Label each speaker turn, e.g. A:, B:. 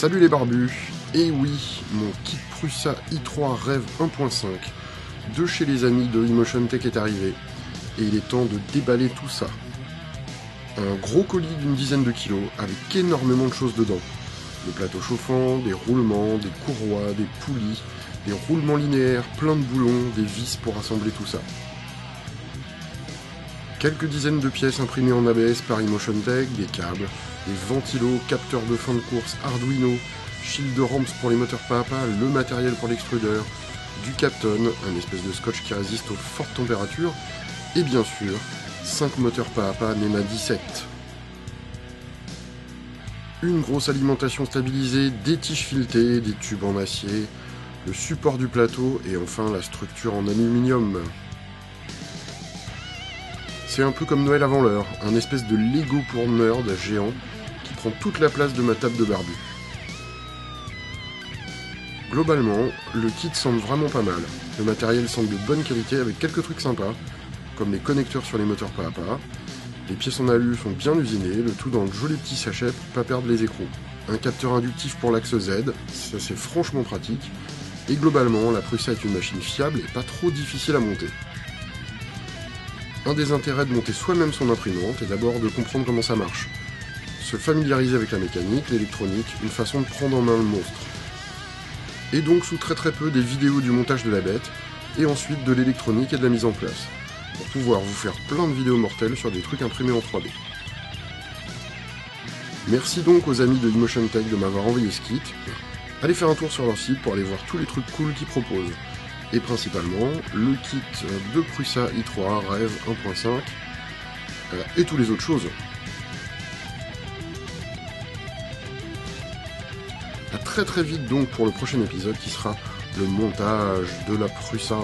A: Salut les barbus Et oui, mon kit Prusa i3 Rêve 1.5 de chez les amis de Emotion Tech est arrivé, et il est temps de déballer tout ça. Un gros colis d'une dizaine de kilos, avec énormément de choses dedans. Le plateau chauffant, des roulements, des courroies, des poulies, des roulements linéaires, plein de boulons, des vis pour assembler tout ça. Quelques dizaines de pièces imprimées en ABS par Emotion Tech, des câbles, des ventilos, capteurs de fin de course, Arduino, shield de ramps pour les moteurs papa, le matériel pour l'extrudeur, du Capton, un espèce de scotch qui résiste aux fortes températures, et bien sûr, 5 moteurs pas à pas NEMA 17. Une grosse alimentation stabilisée, des tiges filetées, des tubes en acier, le support du plateau et enfin la structure en aluminium. C'est un peu comme Noël avant l'heure, un espèce de Lego pour nerd géant qui prend toute la place de ma table de barbu. Globalement, le kit semble vraiment pas mal. Le matériel semble de bonne qualité avec quelques trucs sympas, comme les connecteurs sur les moteurs pas à pas. Les pièces en alu sont bien usinées, le tout dans le joli petit sachet pour pas perdre les écrous. Un capteur inductif pour l'axe Z, ça c'est franchement pratique. Et globalement, la Prusa est une machine fiable et pas trop difficile à monter. Un des intérêts de monter soi-même son imprimante est d'abord de comprendre comment ça marche. Se familiariser avec la mécanique, l'électronique, une façon de prendre en main le monstre et donc sous très très peu des vidéos du montage de la bête, et ensuite de l'électronique et de la mise en place, pour pouvoir vous faire plein de vidéos mortelles sur des trucs imprimés en 3D. Merci donc aux amis de Emotion Tech de m'avoir envoyé ce kit. Allez faire un tour sur leur site pour aller voir tous les trucs cool qu'ils proposent. Et principalement le kit de Prusa i3 Rêve 1.5 euh, et toutes les autres choses. A très très vite donc pour le prochain épisode qui sera le montage de la Prusa